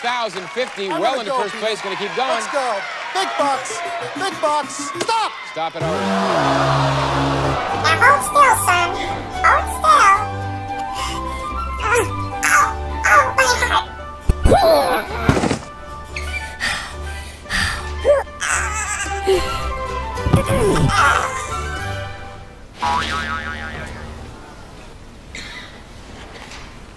6,050, well into first place, going to keep going. Let's go. Big box, big box, stop! Stop it, Owen. Now hold still, son. Hold still. Oh, oh, oh, oh, my heart. Oh.